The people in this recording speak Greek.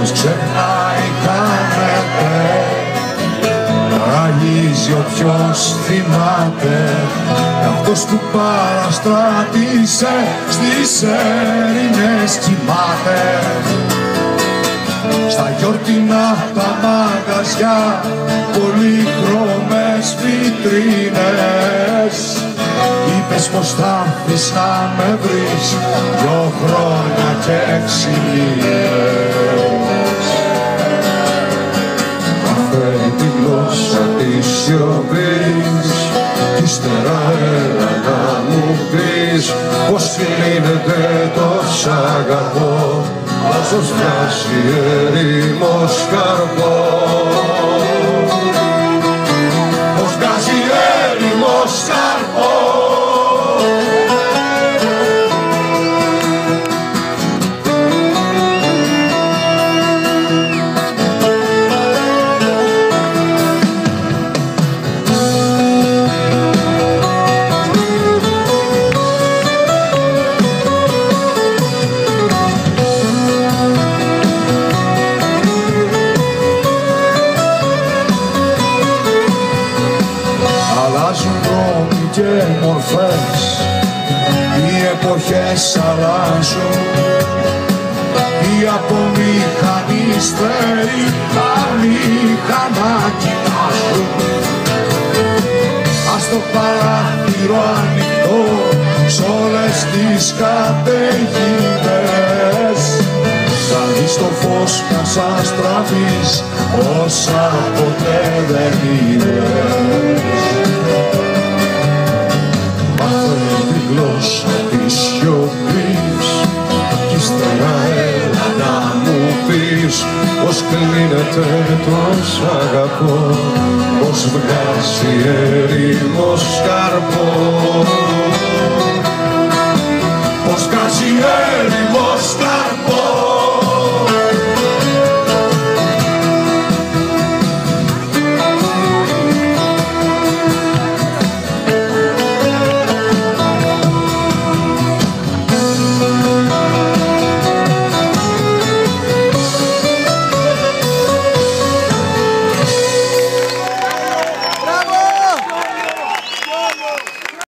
Ποιος ξεχνάει κάνετε Αγίζει όποιος θυμάται. Αυτός που παραστράτησε στις έρηνες κοιμάται. Στα γιορτινά τα μαγαζιά πολύχρωμες βιτρίνες. Είπες πως θα έρθεις να με βρεις δυο χρόνια και έξι σιωπής κι ύστερα έλα να μου πεις πως λύνεται το σ' αγαπώ. Όσο σπιάσει ερήμος καρπός Αλλάζουν δρόμοι και μορφές. Οι εποχές αλλάζουν. Οι απομηχανίστεροι τα μηχανά κοιτάζουν. Ας το παράθυρο ανοιχτό σ' όλες τις καταιγίδες. Θα δεις το φως να σας τραβείς όσα ποτέ δεν είδες. Πεις πως κλείνεται το σ' αγαπώ πως βγάζει ερήμος καρπός